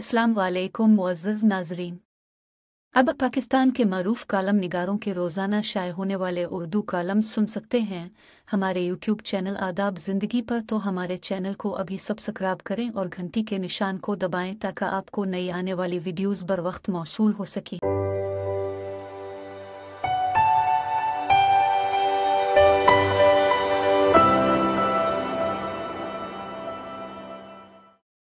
अस्सलाम वालेकुम मुअज़्ज़ज़ नाजरीन अब पाकिस्तान के मरूफ कालम निगारों के रोज़ाना शाये होने वाले उर्दू कालम सुन सकते हैं। हमारे यूट्यूब चैनल आदाब ज़िंदगी पर तो हमारे चैनल को अभी सब्सक्राइब करें और घंटी के निशान को दबाएँ ताकि आपको नई आने वाली वीडियोज़ बर वक्त मौसू हो सके।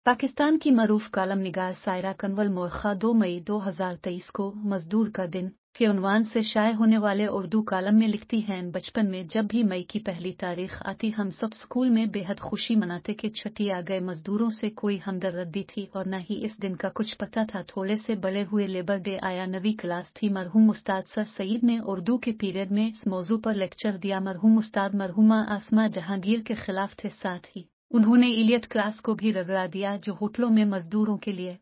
पाकिस्तान की मरूफ कालम निगार सायरा कनवल मोरखा दो मई 2023 को मजदूर का दिन के उनवान से शाये होने वाले उर्दू कालम में लिखती हैं, बचपन में जब भी मई की पहली तारीख आती हम सब स्कूल में बेहद खुशी मनाते कि छठी आ गए मजदूरों से कोई हमदर्दी थी और न ही इस दिन का कुछ पता था। थोड़े से बड़े हुए लेबर डे आया, नवी क्लास थी, मरहूम उस्ताद सर सईद ने उर्दू के पीरियड में इस मौजू पर लेक्चर दिया। मरहूम उस्ताद मरहुमा आसमा जहांगीर के खिलाफ थे, साथ ही उन्होंने इलियट क्लास को भी रगड़ा दिया जो होटलों में मजदूरों के लिए।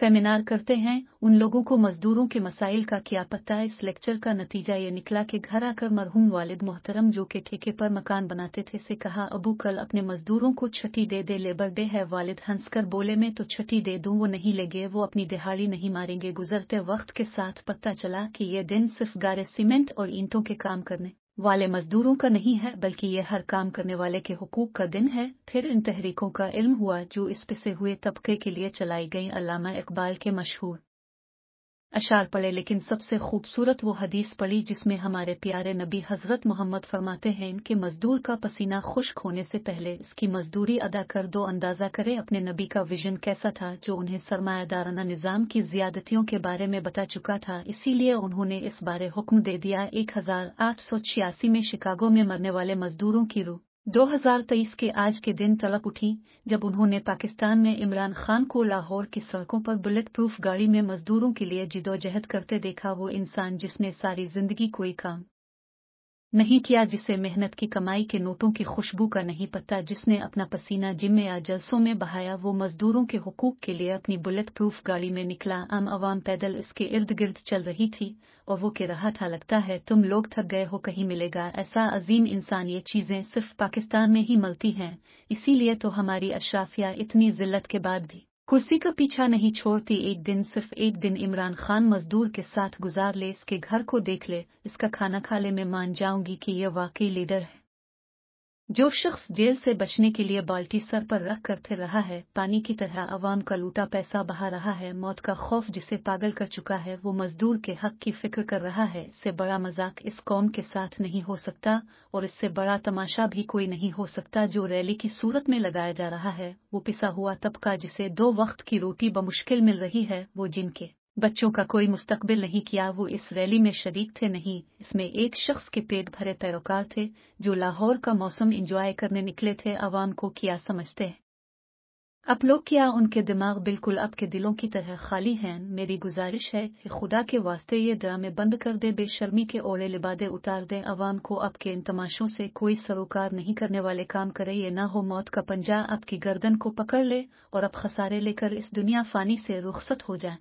सेमिनार करते हैं, उन लोगों को मजदूरों के मसाइल का क्या पता, इस लेक्चर का नतीजा ये निकला कि घर आकर मरहूम वालिद मोहतरम जो के ठेके पर मकान बनाते थे से कहा, अबू, कल अपने मजदूरों को छठी दे दे, लेबर डे है वालिद हंसकर बोले, में तो छठी दे दूँ, वो नहीं लगे, वो अपनी दिहाड़ी नहीं मारेंगे। गुजरते वक्त के साथ पता चला कि ये दिन सिर्फ़ गारे सीमेंट और ईंटों के काम करने वाले मजदूरों का नहीं है, बल्कि ये हर काम करने वाले के हकूक का दिन है। फिर इन तहरीकों का इल्म हुआ, जो इस पिसे हुए तबके के लिए चलाई गई अलामा इकबाल के मशहूर। अशार पढ़े, लेकिन सबसे खूबसूरत वो हदीस पढ़ी जिसमें हमारे प्यारे नबी हज़रत मोहम्मद फरमाते हैं, इनके मजदूर का पसीना खुश्क होने से पहले इसकी मजदूरी अदा कर दो, अंदाज़ा करे अपने नबी का विजन कैसा था, जो उन्हें सरमायादाराना निज़ाम की ज्यादतियों के बारे में बता चुका था, इसीलिए उन्होंने इस बारे हुक्म दे दिया, एक हज़ार आठ सौ छियासी में शिकागो में मरने वाले मजदूरों की रूह। 2023 के आज के दिन तलक उठी, जब उन्होंने पाकिस्तान में इमरान खान को लाहौर की सड़कों पर बुलेट प्रूफ गाड़ी में मजदूरों के लिए जिदोजहद करते देखा वो इंसान जिसने सारी ज़िंदगी कोई काम नहीं किया जिसे मेहनत की कमाई के नोटों की खुशबू का नहीं पता, जिसने अपना पसीना जिम में या जलसों में बहाया, वो मजदूरों के हकूक के लिए अपनी बुलेट प्रूफ गाड़ी में निकला। आम आवाम पैदल इसके इर्द गिर्द चल रही थी, और वो कह रहा था, लगता है तुम लोग थक गए हो, कहीं मिलेगा। ऐसा अजीम इंसान ये चीज़ें सिर्फ़ पाकिस्तान में ही मिलती हैं, इसीलिए तो हमारी अशराफिया इतनी जिल्लत के बाद भी कुर्सी का पीछा नहीं छोड़ती, एक दिन सिर्फ़ एक दिन इमरान खान मजदूर के साथ गुजार ले, इसके घर को देख ले, इसका खाना खा ले मैं मान जाऊँगी कि यह वाकई लीडर है। जो शख्स जेल से बचने के लिए बाल्टी सर पर रख कर फिर रहा है, पानी की तरह अवाम का लूटा पैसा बहा रहा है, मौत का खौफ जिसे पागल कर चुका है, वो मजदूर के हक की फ़िक्र कर रहा है, इससे बड़ा मज़ाक इस कौम के साथ नहीं हो सकता, और इससे बड़ा तमाशा भी कोई नहीं हो सकता जो रैली की सूरत में लगाया जा रहा है, वो पिसा हुआ तबका जिसे दो वक्त की रोटी बमुश्किल मिल रही है, वो जिनके बच्चों का कोई मुस्तकबिल नहीं किया, वो इस रैली में शरीक थे नहीं। इसमें एक शख्स के पेट भरे पैरोकार थे, जो लाहौर का मौसम इंजॉय करने निकले थे आवाम को किया समझते हैं। अब लोग क्या उनके दिमाग बिल्कुल आपके दिलों की तरह खाली हैं? मेरी गुजारिश है कि खुदा के वास्ते ये ड्रामे बंद कर दे, बेशर्मी के ओले लिबादे उतार दे। अवाम को आपके इन तमाशों से कोई सरोकार नहीं करने वाले काम करे, ये ना हो मौत का पंजा आपकी गर्दन को पकड़ ले और अब खसारे लेकर इस दुनिया फानी से रुखसत हो जाए।